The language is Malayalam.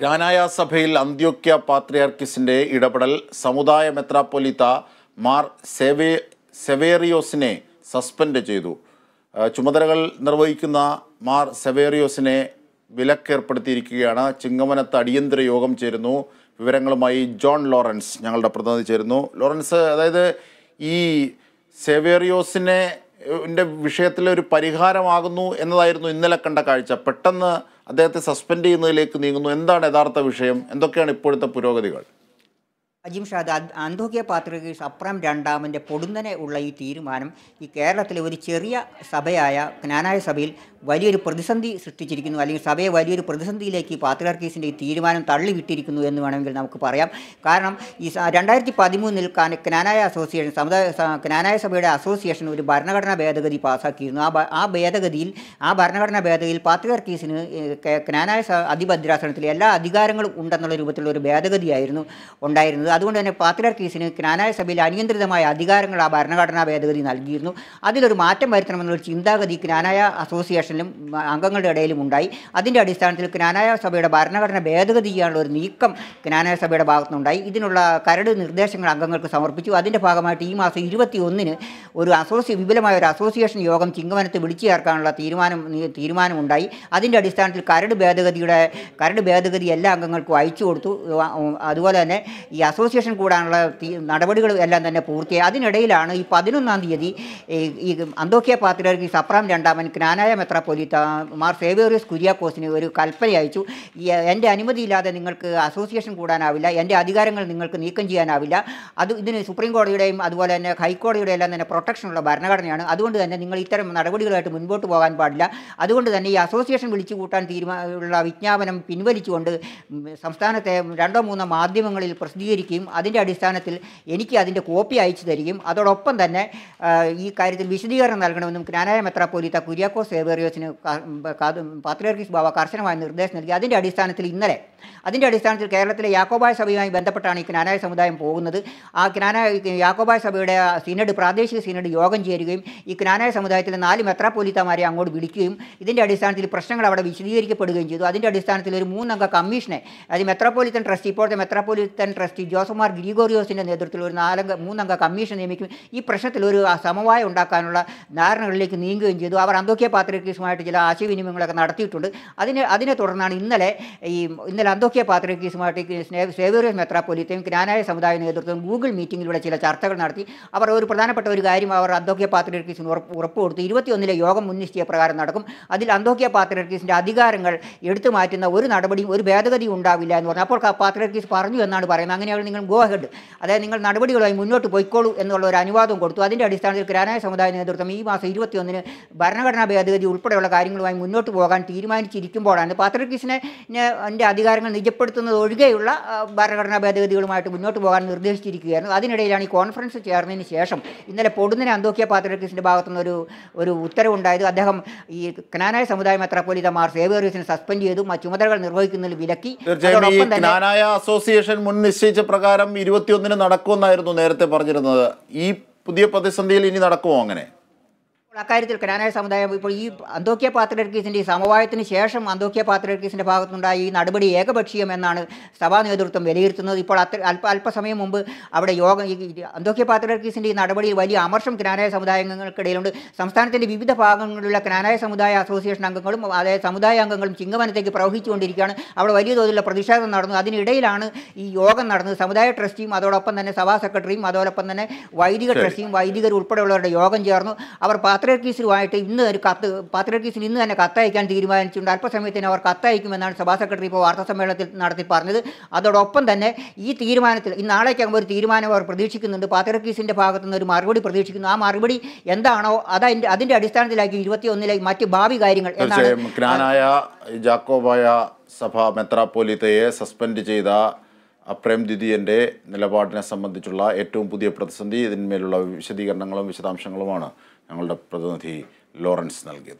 ജ്ഞാനായ സഭയിൽ അന്ത്യോക്യ പാത്രിയാർക്കിസിന്റെ ഇടപെടൽ സമുദായ മെത്രാപ്പൊലിത്ത മാർ സെവേ സെവേറിയോസിനെ സസ്പെൻഡ് ചെയ്തു. ചുമതലകൾ നിർവഹിക്കുന്ന മാർ സെവേറിയോസിനെ വിലക്കേർപ്പെടുത്തിയിരിക്കുകയാണ്. ചിങ്ങമനത്ത് അടിയന്തര യോഗം ചേരുന്നു. വിവരങ്ങളുമായി ജോൺ ലോറൻസ് ഞങ്ങളുടെ പ്രതിനിധി ചേരുന്നു. ലോറൻസ് അതായത് ഈ സെവേറിയോസിനെ വിഷയത്തിൽ ഒരു പരിഹാരമാകുന്നു എന്നതായിരുന്നു ഇന്നലെ കണ്ട കാഴ്ച. പെട്ടെന്ന് അദ്ദേഹത്തെ സസ്പെൻഡ് ചെയ്യുന്നതിലേക്ക് നീങ്ങുന്നു. എന്താണ് യഥാർത്ഥ വിഷയം? എന്തൊക്കെയാണ് ഇപ്പോഴത്തെ പുരോഗതികൾ? അജിം ഷാദ് അന്തോക്കിയ പാത്രികീസ് അപ്രം രണ്ടാമന്റെ പൊടുന്നനെ ഉള്ള ഈ തീരുമാനം ഈ കേരളത്തിലെ ഒരു ചെറിയ സഭയായ ജ്ഞാനായ സഭയിൽ വലിയൊരു പ്രതിസന്ധി സൃഷ്ടിച്ചിരിക്കുന്നു. അല്ലെങ്കിൽ സഭയെ വലിയൊരു പ്രതിസന്ധിയിലേക്ക് ഈ പാത്രിയാർക്കീസിന്റെ ഈ തീരുമാനം തള്ളിവിട്ടിരിക്കുന്നു എന്ന് വേണമെങ്കിൽ നമുക്ക് പറയാം. കാരണം ഈ രണ്ടായിരത്തി പതിമൂന്നിൽ ജ്ഞാനായ അസോസിയേഷൻ സമുദായ ജ്ഞാനായ സഭയുടെ അസോസിയേഷൻ ഒരു ഭരണഘടനാ ഭേദഗതി പാസ്സാക്കിയിരുന്നു ആ ആ ഭേദഗതിയിൽ ആ ഭരണഘടനാ ഭേദഗതിയിൽ പാത്രിയാർക്കീസിന് ജ്ഞാനായ അതിഭദ്രാസനത്തിൽ എല്ലാ അധികാരങ്ങളും ഉണ്ടെന്നുള്ള രൂപത്തിലുള്ള ഒരു ഭേദഗതിയായിരുന്നു ഉണ്ടായിരുന്നത്. അതുകൊണ്ട് തന്നെ പാത്രിയാർക്കീസിന് ക്നാനായ സഭയിൽ അനിയന്ത്രിതമായ അധികാരങ്ങൾ ആ ഭരണഘടനാ ഭേദഗതി നൽകിയിരുന്നു. അതിലൊരു മാറ്റം വരുത്തണമെന്നുള്ള ചിന്താഗതി ക്നാനായ അസോസിയേഷനിലും അംഗങ്ങളുടെ ഇടയിലും ഉണ്ടായി. അതിന്റെ അടിസ്ഥാനത്തിൽ ക്നാനായ സഭയുടെ ഭരണഘടന ഭേദഗതി ചെയ്യാനുള്ള ഒരു നീക്കം ക്നാനായ സഭയുടെ ഭാഗത്തുനിന്നുണ്ടായി. ഇതിനുള്ള കരട് നിർദ്ദേശങ്ങൾ അംഗങ്ങൾക്ക് സമർപ്പിച്ചു. അതിന്റെ ഭാഗമായിട്ട് ഈ മാസം ഇരുപത്തി ഒന്നിന് ഒരു അസോസിയ വിപുലമായ ഒരു അസോസിയേഷൻ യോഗം ചിങ്ങവനത്ത് വിളിച്ചു ചേർക്കാനുള്ള തീരുമാനം തീരുമാനമുണ്ടായി. അതിന്റെ അടിസ്ഥാനത്തിൽ കരട് ഭേദഗതിയുടെ കരട് ഭേദഗതി എല്ലാ അംഗങ്ങൾക്കും അയച്ചു കൊടുത്തു. അതുപോലെ തന്നെ ഈ അസോസിയേഷൻ കൂടാനുള്ള നടപടികൾ എല്ലാം തന്നെ പൂർത്തിയായി. അതിനിടയിലാണ് ഈ പതിനൊന്നാം തീയതി ഈ ഈ അന്തോക്കിയ പാത്രിയർക്ക് സപ്രാം രണ്ടാമൻ ജ്ഞാനായ മെത്രാപ്പൊലീത്ത മാർ സേവേറിയസ് കുര്യാക്കോസിന് ഒരു കൽപ്പന അയച്ചു. എന്റെ അനുമതിയില്ലാതെ നിങ്ങൾക്ക് അസോസിയേഷൻ കൂടാനാവില്ല എന്റെ അധികാരങ്ങൾ നിങ്ങൾക്ക് നീക്കം ചെയ്യാനാവില്ല. അത് ഇതിന് സുപ്രീം കോടതിയുടെയും അതുപോലെ തന്നെ ഹൈക്കോടതിയുടെ എല്ലാം തന്നെ പ്രൊട്ടക്ഷനുള്ള ഭരണഘടനയാണ്. അതുകൊണ്ട് തന്നെ നിങ്ങൾ ഇത്തരം നടപടികളായിട്ട് മുൻപോട്ട് പോകാൻ പാടില്ല. അതുകൊണ്ട് തന്നെ ഈ അസോസിയേഷൻ വിളിച്ചു കൂട്ടാൻ തീരുമാനമുള്ള വിജ്ഞാപനം പിൻവലിച്ചുകൊണ്ട് സംസ്ഥാനത്തെ രണ്ടോ മൂന്നോ മാധ്യമങ്ങളിൽ പ്രസിദ്ധീകരിക്കുകയും അതിന്റെ അടിസ്ഥാനത്തിൽ എനിക്ക് അതിന്റെ കോപ്പി അയച്ചു തരികയും അതോടൊപ്പം തന്നെ ഈ കാര്യത്തിൽ വിശദീകരണം നൽകണമെന്നും ജ്ഞാനായ മെത്രാപ്പോലീത്ത കുര്യാക്കോ സേവേറിയോസിന് പാത്രിയർക്കിസ് ബാബ കർശനമായ നിർദ്ദേശം നൽകി. അതിന്റെ അടിസ്ഥാനത്തിൽ ഇന്നലെ അതിന്റെ അടിസ്ഥാനത്തിൽ കേരളത്തിലെ യാക്കോബായ സഭയുമായി ബന്ധപ്പെട്ടാണ് ഈ ജ്ഞാനായ സമുദായം പോകുന്നത്. ആ ജ്ഞാനായ യാക്കോബായ സഭയുടെ സിനഡ് പ്രാദേശിക സിനഡ് യോഗം ചേരുകയും ഈ ജ്ഞാനായ സമുദായത്തിലെ നാല് മെത്രാപ്പോലീത്തമാരെ അങ്ങോട്ട് വിളിക്കുകയും ഇതിന്റെ അടിസ്ഥാനത്തിൽ പ്രശ്നങ്ങൾ അവിടെ വിശദീകരിക്കപ്പെടുകയും ചെയ്തു. അതിന്റെ അടിസ്ഥാനത്തിൽ ഒരു മൂന്നംഗ കമ്മീഷനെ അത് മെത്രാപ്പോലിത്തൻ ട്രസ്റ്റി ഇപ്പോഴത്തെ മെത്രാപോലിത്തൻ ട്രസ്റ്റി ജോസഫ്മാർ ഗ്രിഗോറിയോസിന്റെ നേതൃത്വത്തിൽ ഒരു നാലംഗ മൂന്നംഗ കമ്മീഷൻ നിയമിക്കും. ഈ പ്രശ്നത്തിൽ ഒരു സമവായം ഉണ്ടാക്കാനുള്ള ധാരണകളിലേക്ക് നീങ്ങുകയും ചെയ്തു. അവർ അന്തോക്കിയ പാത്രക്കീസുമായിട്ട് ചില ആശയവിനിമയങ്ങളൊക്കെ നടത്തിയിട്ടുണ്ട്. അതിനെ അതിനെ തുടർന്നാണ് ഇന്നലെ ഈ ഇന്നലെ അന്തോക്കിയ പാത്രക്കീസുമായിട്ട് സേവേറിയസ് മെത്രാപ്പൊലിത്തയും ജ്ഞാനായ സമുദായ നേതൃത്വം ഗൂഗിൾ മീറ്റിങ്ങിലൂടെ ചില ചർച്ചകൾ നടത്തി. അവർ ഒരു പ്രധാനപ്പെട്ട ഒരു കാര്യം അവർ അന്തോക്കിയ പാത്രക്കീസിന് ഉറപ്പ് ഉറപ്പ് കൊടുത്തു. ഇരുപത്തിയൊന്നിലെ യോഗം മുൻനിശ്ചയ പ്രകാരം നടക്കും. അതിൽ അന്തോക്കിയ പാത്രക്കീസിന്റെ അധികാരങ്ങൾ എടുത്തു മാറ്റുന്ന ഒരു നടപടിയും ഒരു ഭേദഗതിയും ഉണ്ടാവില്ല എന്ന് പറഞ്ഞു. അപ്പോൾ പാത്രക്കീസ് പറഞ്ഞു എന്നാണ് പറയുന്നത്. അങ്ങനെയാണ് നിങ്ങൾ ഗോ ഹെഡ് അതായത് നിങ്ങൾ നടപടികളുമായി മുന്നോട്ട് പോയിക്കോളൂ എന്നുള്ള ഒരു അനുവാദം കൊടുത്തു. അതിന്റെ അടിസ്ഥാനത്തിൽ ഗ്രാനായ സമുദായ നേതൃത്വം ഈ മാസം ഇരുപത്തിയൊന്നിന് ഭരണഘടനാ ഭേദഗതി ഉൾപ്പെടെയുള്ള കാര്യങ്ങളുമായി മുന്നോട്ട് പോകാൻ തീരുമാനിച്ചിരിക്കുമ്പോഴാണ് പാത്രികീസിനെ എന്റെ അധികാരങ്ങൾ നിജപ്പെടുത്തുന്നത് ഒഴികെയുള്ള ഭരണഘടനാ ഭേദഗതികളുമായിട്ട് മുന്നോട്ട് പോകാൻ നിർദ്ദേശിച്ചിരിക്കുകയായിരുന്നു. അതിനിടയിലാണ് ഈ കോൺഫറൻസ് ചേർന്നതിന് ശേഷം ഇന്നലെ പൊടുന്നിനെ അന്തോക്കിയ പാത്രക്കീസിന്റെ ഭാഗത്തുനിന്ന് ഒരു ഒരു ഉത്തരവുണ്ടായത്. അദ്ദേഹം ഈ ജ്ഞാനായ സമുദായ മെത്രാപ്പൊലിത മാർ സേവേറിയസിനെ സസ്പെൻഡ് ചെയ്തു ചുമതലകൾ നിർവഹിക്കുന്നതിൽ വിലക്കി. തീർച്ചയായും അസോസിയേഷൻ മുൻ നിശ്ചയിച്ച പ്രകാരം ഇരുപത്തിയൊന്നിന് നടക്കുമെന്നായിരുന്നു നേരത്തെ പറഞ്ഞിരുന്നത്. ഈ പുതിയ പ്രതിസന്ധിയിൽ ഇനി നടക്കുമോ അങ്ങനെ? അക്കാര്യത്തിൽ കനാനായ സമുദായം ഇപ്പോൾ ഈ അന്തോക്യ പാത്രികീസിന്റെ ഈ സമവായത്തിന് ശേഷം അന്തോക്യ പാത്രികീസിന്റെ ഭാഗത്തുനിന്നുണ്ടായ ഈ നടപടി ഏകപക്ഷീയം എന്നാണ് സഭാ നേതൃത്വം വിലയിരുത്തുന്നത്. ഇപ്പോൾ അത്ര അല്പ അല്പസമയം മുമ്പ് അവിടെ യോഗം ഈ അന്തോക്യ പാത്രികീസിന്റെ ഈ നടപടിയിൽ വലിയ അമർഷം കനാനായ സമുദായങ്ങൾക്കിടയിലുണ്ട്. സംസ്ഥാനത്തിന്റെ വിവിധ ഭാഗങ്ങളിലുള്ള കനാനായ സമുദായ അസോസിയേഷൻ അംഗങ്ങളും അതായത് സമുദായ അംഗങ്ങളും ചിങ്ങവനത്തേക്ക് പ്രവഹിച്ചുകൊണ്ടിരിക്കുകയാണ്. അവിടെ വലിയ തോതിലുള്ള പ്രതിഷേധം നടന്നു. അതിനിടയിലാണ് ഈ യോഗം നടന്നത്. സമുദായ ട്രസ്റ്റിയും അതോടൊപ്പം തന്നെ സഭാ സെക്രട്ടറിയും അതോടൊപ്പം തന്നെ വൈദിക ട്രസ്റ്റിയും വൈദികർ ഉൾപ്പെടെയുള്ളവരുടെ യോഗം ചേർന്നു. അവർ പാത്രികീസുമായിട്ട് ഇന്ന് ഒരു കത്ത് പാത്രികീസിന് ഇന്ന് തന്നെ കത്തയക്കാൻ തീരുമാനിച്ചിട്ടുണ്ട്. അല്പസമയത്തിന് അവർ കത്തയക്കുമെന്നാണ് സഭാ സെക്രട്ടറി ഇപ്പോൾ വാർത്താ സമ്മേളനത്തിൽ നടത്തി പറഞ്ഞത്. അതോടൊപ്പം തന്നെ ഈ തീരുമാനത്തിൽ ഈ നാളേക്കാകുമ്പോൾ ഒരു തീരുമാനം അവർ പ്രതീക്ഷിക്കുന്നുണ്ട്. പാത്രികീസിന്റെ ഭാഗത്തു നിന്ന് ഒരു മറുപടി പ്രതീക്ഷിക്കുന്നു. ആ മറുപടി എന്താണോ അതതിന്റെ അതിന്റെ അടിസ്ഥാനത്തിലാക്കി ഇരുപത്തിയൊന്നിലേക്ക് മറ്റ് ഭാവി കാര്യങ്ങൾ എന്നാണ് ജാക്കോബായ സഭ മെത്രാപ്പോലിത്തയെ സസ്പെൻഡ് ചെയ്ത അപ്രേം ദിദിയന്റെ നിലപാടിനെ സംബന്ധിച്ചുള്ള ഏറ്റവും പുതിയ പ്രതിസന്ധി ഇതിന്മേലുള്ള വിശദീകരണങ്ങളും വിശദാംശങ്ങളുമാണ് ഞങ്ങളുടെ പ്രതിനിധി ലോറൻസ് നൽകിയത്.